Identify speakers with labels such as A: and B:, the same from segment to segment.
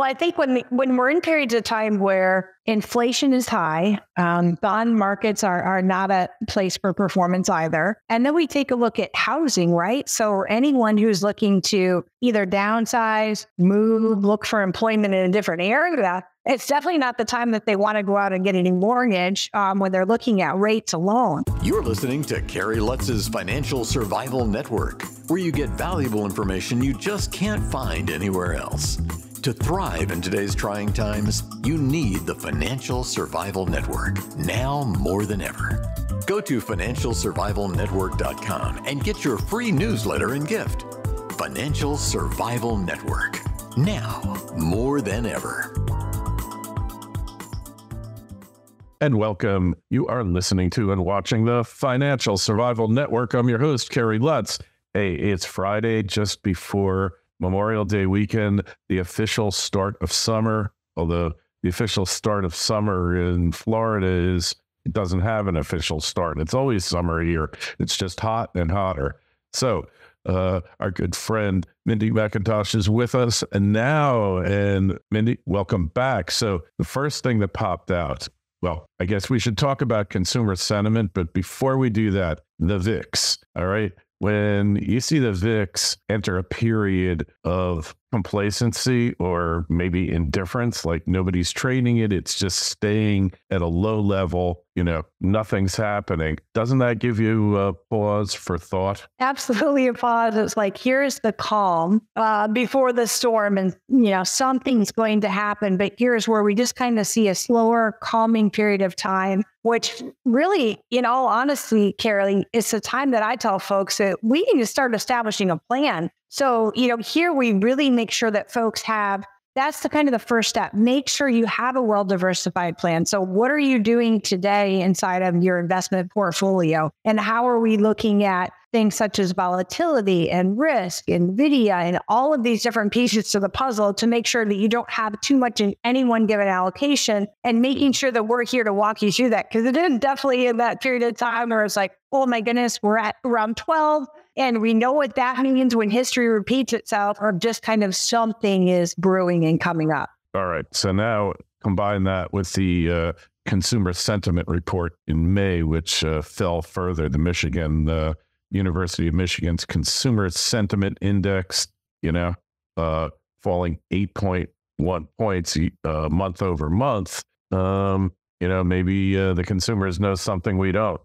A: Well, I think when when we're in periods of time where inflation is high, um, bond markets are are not a place for performance either, and then we take a look at housing, right? So anyone who's looking to either downsize, move, look for employment in a different area, it's definitely not the time that they want to go out and get a new mortgage um, when they're looking at rates alone.
B: You're listening to Kerry Lutz's Financial Survival Network, where you get valuable information you just can't find anywhere else. To thrive in today's trying times, you need the Financial Survival Network now more than ever. Go to financialsurvivalnetwork.com and get your free newsletter and gift. Financial Survival Network now more than ever.
C: And welcome. You are listening to and watching the Financial Survival Network. I'm your host, Kerry Lutz. Hey, it's Friday just before Memorial Day weekend, the official start of summer. Although the official start of summer in Florida is, it doesn't have an official start. It's always summer here. It's just hot and hotter. So, uh, our good friend Mindy McIntosh is with us and now. And Mindy, welcome back. So, the first thing that popped out, well, I guess we should talk about consumer sentiment. But before we do that, the VIX. All right when you see the VIX enter a period of complacency or maybe indifference, like nobody's trading it, it's just staying at a low level, you know, nothing's happening. Doesn't that give you a pause for thought?
A: Absolutely a pause. It's like, here's the calm uh, before the storm, and, you know, something's going to happen, but here's where we just kind of see a slower, calming period of time which really, in all honesty, Carolyn, it's the time that I tell folks that we need to start establishing a plan. So, you know, here we really make sure that folks have that's the kind of the first step. Make sure you have a well diversified plan. So, what are you doing today inside of your investment portfolio? And how are we looking at things such as volatility and risk, NVIDIA, and all of these different pieces to the puzzle to make sure that you don't have too much in any one given allocation and making sure that we're here to walk you through that. Because it is definitely in that period of time where it's like, oh my goodness, we're at around 12 and we know what that means when history repeats itself or just kind of something is brewing and coming up.
C: All right. So now combine that with the uh, consumer sentiment report in May, which uh, fell further. The Michigan uh, University of Michigan's consumer sentiment index, you know, uh, falling 8.1 points uh, month over month. Um, you know, maybe uh, the consumers know something we don't.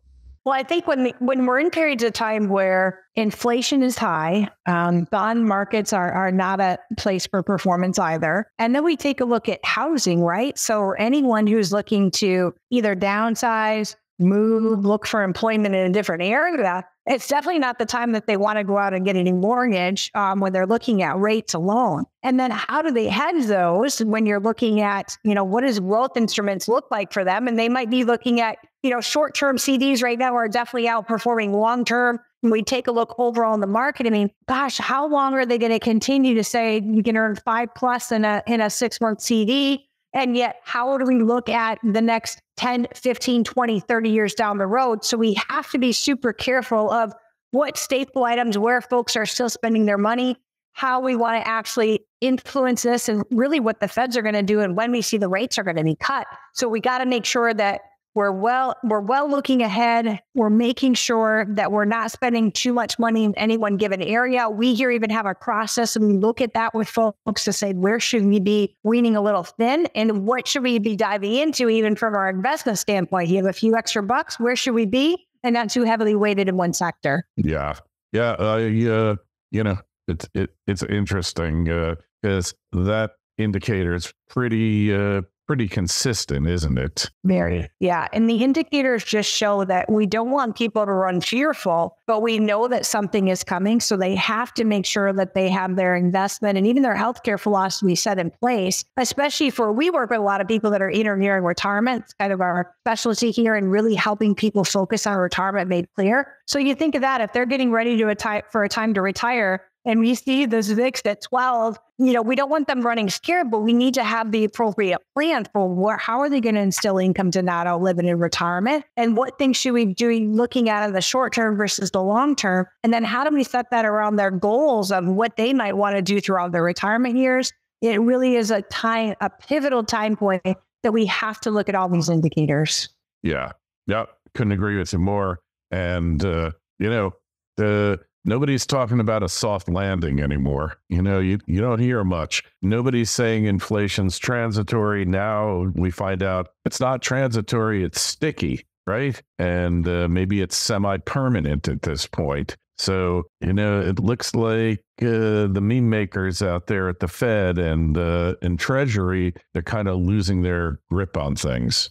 A: Well, I think when when we're in periods of time where inflation is high, um, bond markets are are not a place for performance either, and then we take a look at housing, right? So anyone who's looking to either downsize, move, look for employment in a different area, it's definitely not the time that they want to go out and get a new mortgage um, when they're looking at rates alone. And then how do they hedge those when you're looking at, you know, what does wealth instruments look like for them? And they might be looking at, you know, short term CDs right now are definitely outperforming long term. We take a look overall in the market. I mean, gosh, how long are they going to continue to say you can earn five plus in a in a six month CD? And yet, how do we look at the next 10, 15, 20, 30 years down the road? So we have to be super careful of what staple items, where folks are still spending their money, how we want to actually influence this, and really what the feds are going to do and when we see the rates are going to be cut. So we got to make sure that we're well, we're well looking ahead. We're making sure that we're not spending too much money in any one given area. We here even have a process and we look at that with folks to say, where should we be weaning a little thin and what should we be diving into even from our investment standpoint? You have a few extra bucks. Where should we be? And not too heavily weighted in one sector.
C: Yeah. Yeah. Uh, yeah. You know, it's, it, it's interesting because uh, that indicator is pretty, uh, pretty consistent, isn't it?
A: Very. Yeah. And the indicators just show that we don't want people to run fearful, but we know that something is coming. So they have to make sure that they have their investment and even their healthcare philosophy set in place, especially for we work with a lot of people that are in nearing retirement. It's kind of our specialty here and really helping people focus on retirement made clear. So you think of that if they're getting ready to retire for a time to retire, and we see those VIX at 12, you know, we don't want them running scared, but we need to have the appropriate plan for where, how are they going to instill income to not outlive it in retirement? And what things should we be doing looking at in the short term versus the long term? And then how do we set that around their goals of what they might want to do throughout their retirement years? it really is a time, a pivotal time point that we have to look at all these indicators.
C: Yeah. Yep. Couldn't agree with you more. And, uh, you know, the nobody's talking about a soft landing anymore. You know, you, you don't hear much. Nobody's saying inflation's transitory. Now we find out it's not transitory, it's sticky, right? And uh, maybe it's semi permanent at this point. So, you know, it looks like uh, the meme makers out there at the Fed and uh, and Treasury, they're kind of losing their grip on things.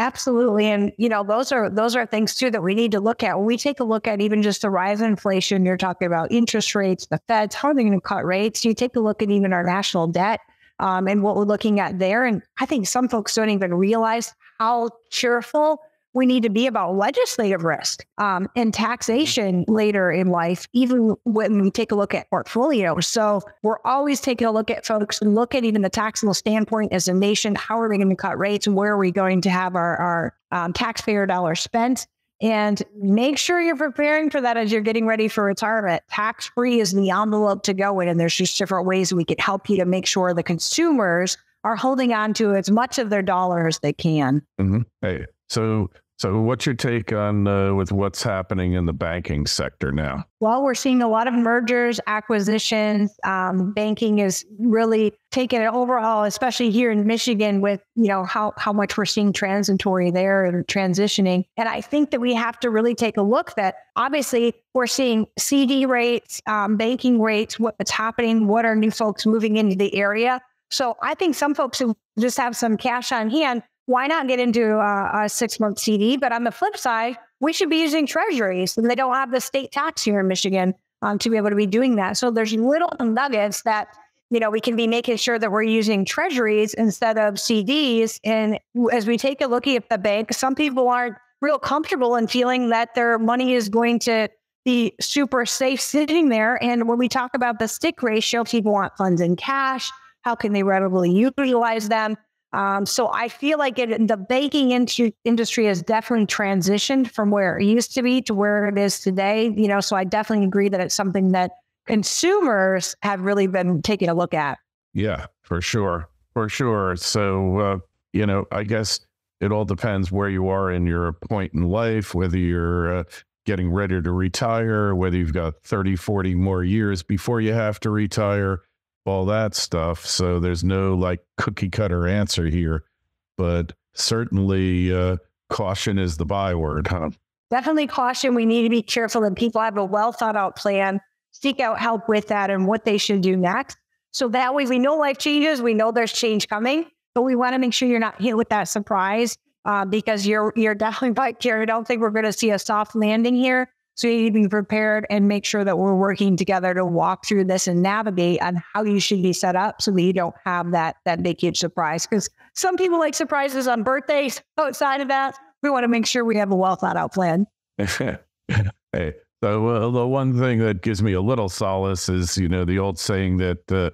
A: Absolutely. And you know, those are those are things too that we need to look at. When we take a look at even just the rise in inflation, you're talking about interest rates, the Feds, how are they going to cut rates? You take a look at even our national debt um, and what we're looking at there. And I think some folks don't even realize how cheerful we need to be about legislative risk um, and taxation later in life, even when we take a look at portfolios. So we're always taking a look at folks and look at even the taxable standpoint as a nation. How are we going to cut rates where are we going to have our, our um, taxpayer dollars spent? And make sure you're preparing for that as you're getting ready for retirement. Tax free is the envelope to go in. And there's just different ways we could help you to make sure the consumers are holding on to as much of their dollar as they can.
C: Mm-hmm. Hey, so, so what's your take on uh, with what's happening in the banking sector now?
A: Well, we're seeing a lot of mergers, acquisitions. Um, banking is really taking it overall, especially here in Michigan, with you know how how much we're seeing transitory there and transitioning. And I think that we have to really take a look that obviously we're seeing CD rates, um, banking rates, what's happening, what are new folks moving into the area. So I think some folks who just have some cash on hand why not get into a, a six month CD? But on the flip side, we should be using treasuries and they don't have the state tax here in Michigan um, to be able to be doing that. So there's little nuggets that, you know, we can be making sure that we're using treasuries instead of CDs. And as we take a look at the bank, some people aren't real comfortable in feeling that their money is going to be super safe sitting there. And when we talk about the stick ratio, people want funds in cash. How can they readily utilize them? Um, so I feel like it, the banking in- industry has definitely transitioned from where it used to be to where it is today. You know, so I definitely agree that it's something that consumers have really been taking a look at.
C: Yeah, for sure, for sure. So uh, you know, I guess it all depends where you are in your point in life, whether you're uh, getting ready to retire, whether you've got 30, 40 more years before you have to retire all that stuff. So there's no like cookie cutter answer here, but certainly uh, caution is the byword, huh?
A: Definitely caution. We need to be careful that people have a well thought out plan, seek out help with that and what they should do next. So that way we know life changes, we know there's change coming, but we want to make sure you're not hit with that surprise uh, because you're you're definitely right, Gary. I don't think we're going to see a soft landing here. So you need to be prepared and make sure that we're working together to walk through this and navigate on how you should be set up so that you don't have that that big huge surprise. Because some people like surprises on birthdays. Outside of that, we want to make sure we have a well thought out plan.
C: hey, so uh, the one thing that gives me a little solace is you know the old saying that uh,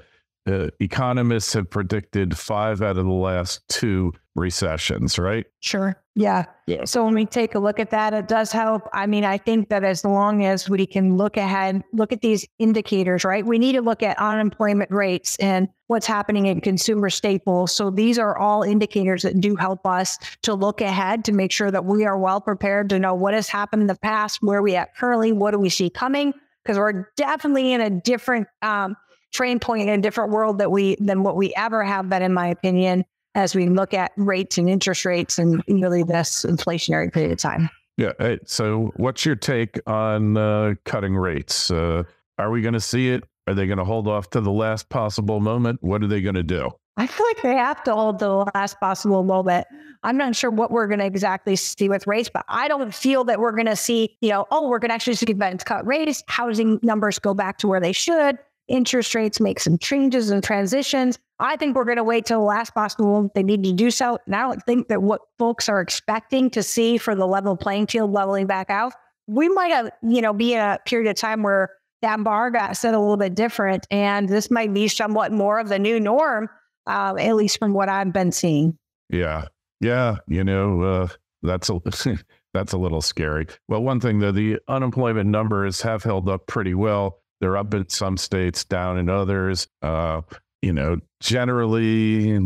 C: uh, economists have predicted five out of the last two recessions, right?
A: Sure. Yeah. yeah. So when we take a look at that, it does help. I mean, I think that as long as we can look ahead, look at these indicators, right? We need to look at unemployment rates and what's happening in consumer staples. So these are all indicators that do help us to look ahead to make sure that we are well prepared to know what has happened in the past, where we at currently, what do we see coming? Because we're definitely in a different um, train point in a different world that we than what we ever have been, in my opinion as we look at rates and interest rates and really this inflationary period of time.
C: Yeah. So, what's your take on uh, cutting rates? Uh, are we going to see it? Are they going to hold off to the last possible moment? What are they going to do?
A: I feel like they have to hold the last possible moment. I'm not sure what we're going to exactly see with rates, but I don't feel that we're going to see, you know, oh, we're going to actually see banks cut rates, housing numbers go back to where they should, interest rates make some changes and transitions. I think we're going to wait till the last possible moment they need to do so. And I don't think that what folks are expecting to see for the level playing field leveling back out, we might have, you know, be in a period of time where that bar got set a little bit different. And this might be somewhat more of the new norm, uh, at least from what I've been seeing.
C: Yeah. Yeah. You know, uh, that's a that's a little scary. Well, one thing though, the unemployment numbers have held up pretty well. They're up in some states, down in others. Uh, you know, generally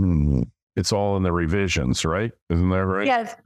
C: it's all in the revisions, right? Isn't that right?
A: Yes.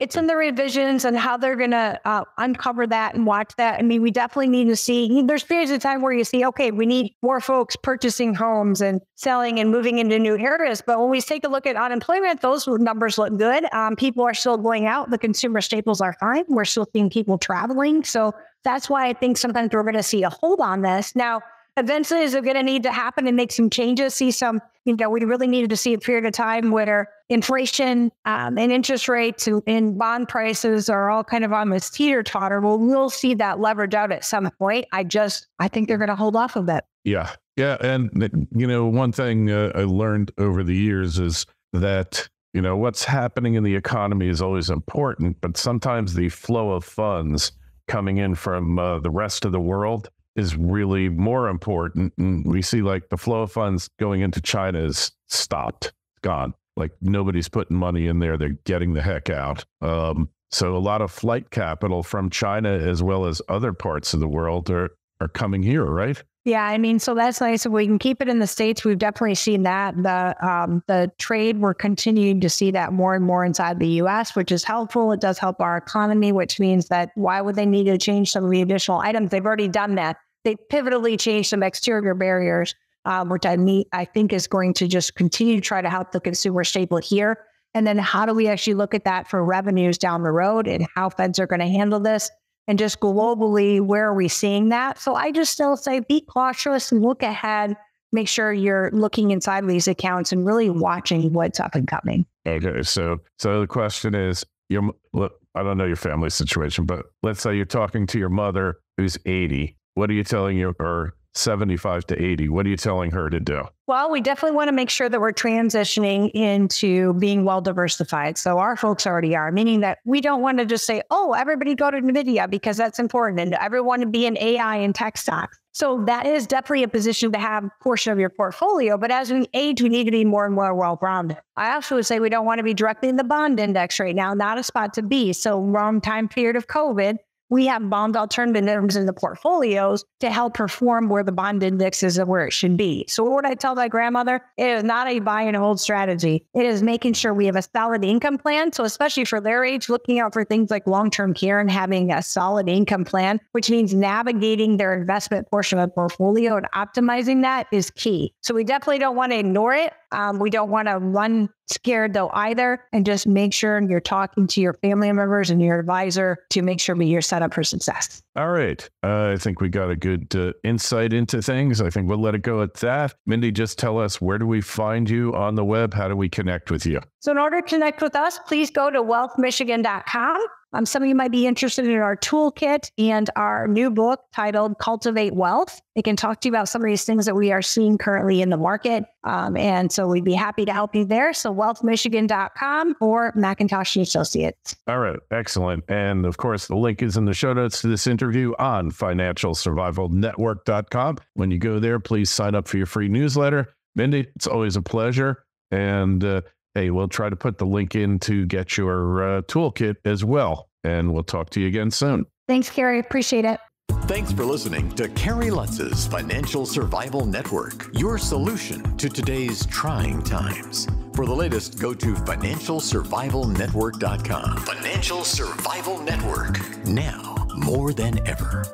A: It's in the revisions and how they're going to uh, uncover that and watch that. I mean, we definitely need to see, there's periods of time where you see, okay, we need more folks purchasing homes and selling and moving into new areas. But when we take a look at unemployment, those numbers look good. Um, people are still going out. The consumer staples are fine. We're still seeing people traveling. So that's why I think sometimes we're going to see a hold on this. Now, eventually is going to need to happen and make some changes, see some, you know, we really needed to see a period of time where inflation um, and interest rates and, bond prices are all kind of on this teeter totter. Well, we'll see that leverage out at some point. I just, I think they're going to hold off a bit.
C: Yeah. Yeah. And, you know, one thing uh, I learned over the years is that, you know, what's happening in the economy is always important, but sometimes the flow of funds coming in from uh, the rest of the world is really more important. And we see like the flow of funds going into China is stopped, gone. Like nobody's putting money in there. They're getting the heck out. Um, so a lot of flight capital from China as well as other parts of the world are are coming here, right?
A: Yeah, I mean, so that's nice. If we can keep it in the states, we've definitely seen that. The um, the trade, we're continuing to see that more and more inside the U.S., which is helpful. It does help our economy, which means that why would they need to change some of the additional items? They've already done that they pivotally changed some exterior barriers, um, which I mean, I think is going to just continue to try to help the consumer staple here. And then how do we actually look at that for revenues down the road and how feds are going to handle this? And just globally, where are we seeing that? So I just still say be cautious and look ahead. Make sure you're looking inside these accounts and really watching what's up and coming.
C: Okay, so so the question is, your I don't know your family situation, but let's say you're talking to your mother who's 80 what are you telling your 75 to 80? What are you telling her to do?
A: Well, we definitely want to make sure that we're transitioning into being well diversified. So our folks already are, meaning that we don't want to just say, oh, everybody go to NVIDIA because that's important and everyone to be in AI and tech stocks. So that is definitely a position to have portion of your portfolio. But as we age, we need to be more and more well-rounded. I also would say we don't want to be directly in the bond index right now, not a spot to be. So wrong time period of COVID, we have bond alternative alternatives in the portfolios to help perform where the bond index is and where it should be. So what would I tell my grandmother? It is not a buy and hold strategy. It is making sure we have a solid income plan. So especially for their age, looking out for things like long-term care and having a solid income plan, which means navigating their investment portion of the portfolio and optimizing that is key. So we definitely don't want to ignore it. Um, we don't want to run scared though either, and just make sure you're talking to your family members and your advisor to make sure you're set up for success.
C: All right. Uh, I think we got a good uh, insight into things. I think we'll let it go at that. Mindy, just tell us where do we find you on the web? How do we connect with you?
A: So, in order to connect with us, please go to wealthmichigan.com. Um, some of you might be interested in our toolkit and our new book titled Cultivate Wealth. It can talk to you about some of these things that we are seeing currently in the market. Um, and so we'd be happy to help you there. So wealthmichigan.com or McIntosh Associates.
C: All right. Excellent. And of course, the link is in the show notes to this interview on financialsurvivalnetwork.com. When you go there, please sign up for your free newsletter. Mindy, it's always a pleasure. And uh, hey, we'll try to put the link in to get your uh, toolkit as well. And we'll talk to you again soon.
A: Thanks, Kerry. Appreciate it.
B: Thanks for listening to Kerry Lutz's Financial Survival Network, your solution to today's trying times. For the latest, go to financialsurvivalnetwork.com. Financial Survival Network, now more than ever.